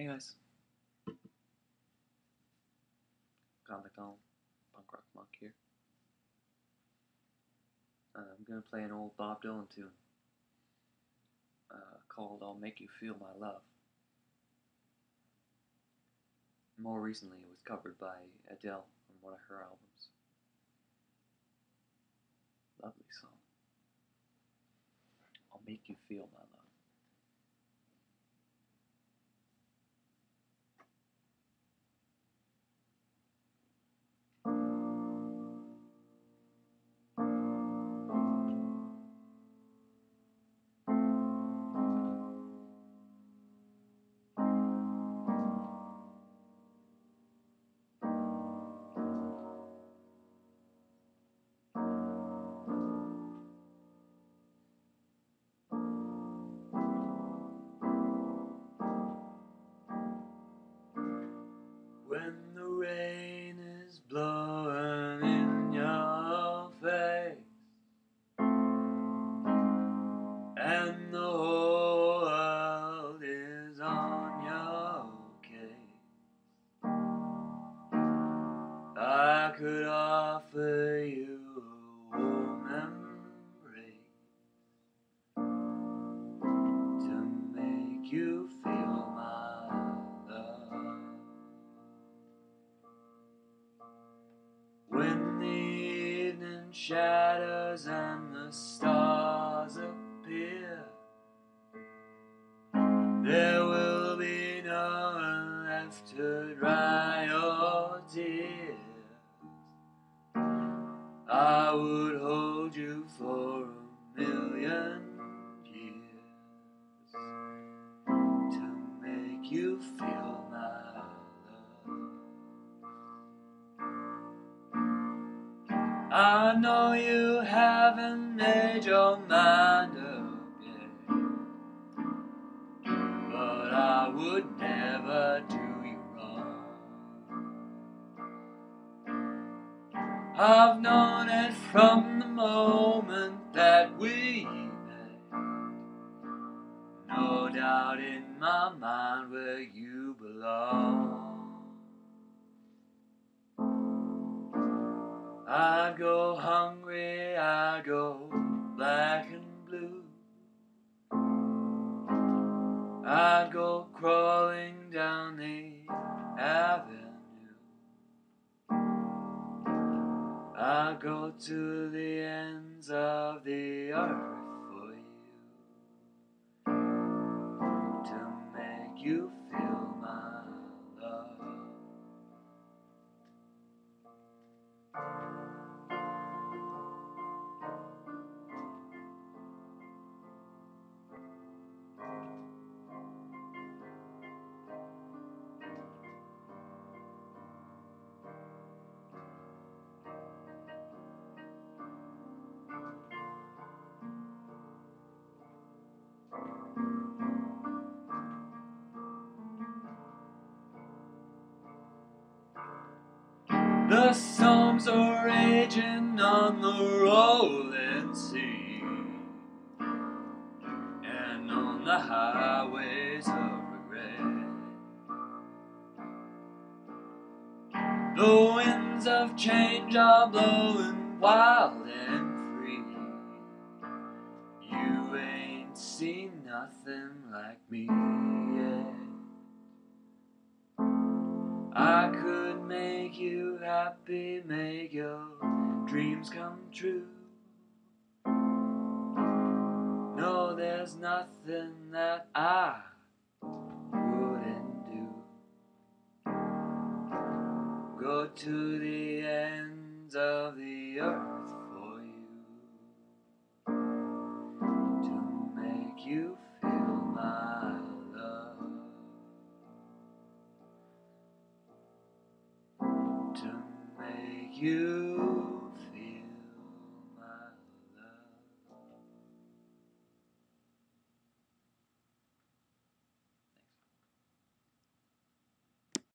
Hey guys. Got Macdonald, punk rock monk here. Uh, I'm gonna play an old Bob Dylan tune uh, called I'll Make You Feel My Love. More recently, it was covered by Adele on one of her albums. Lovely song. I'll Make You Feel My Love. You feel my love. When the evening shadows and the stars appear, there will be no one left to dry your tears. I would hold you for a million years you feel my love. I know you haven't made your mind up yet, but I would never do you wrong. I've known it from the moment that we met. No doubt in my mind where you belong. I'd go hungry, I'd go black and blue. I'd go crawling down the avenue. I'd go to the ends of the earth you The storms are raging on the rolling sea and on the highways of regret. The winds of change are blowing wild and free. You ain't seen nothing like me yet. I could make you happy, make your dreams come true. No, there's nothing that I wouldn't do. Go to the ends of the earth you